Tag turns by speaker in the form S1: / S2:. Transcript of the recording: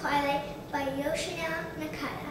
S1: Twilight by Yoshina Nakata.